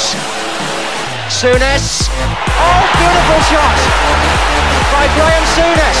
Mills. Souness. Oh, beautiful shot by Graham Souness.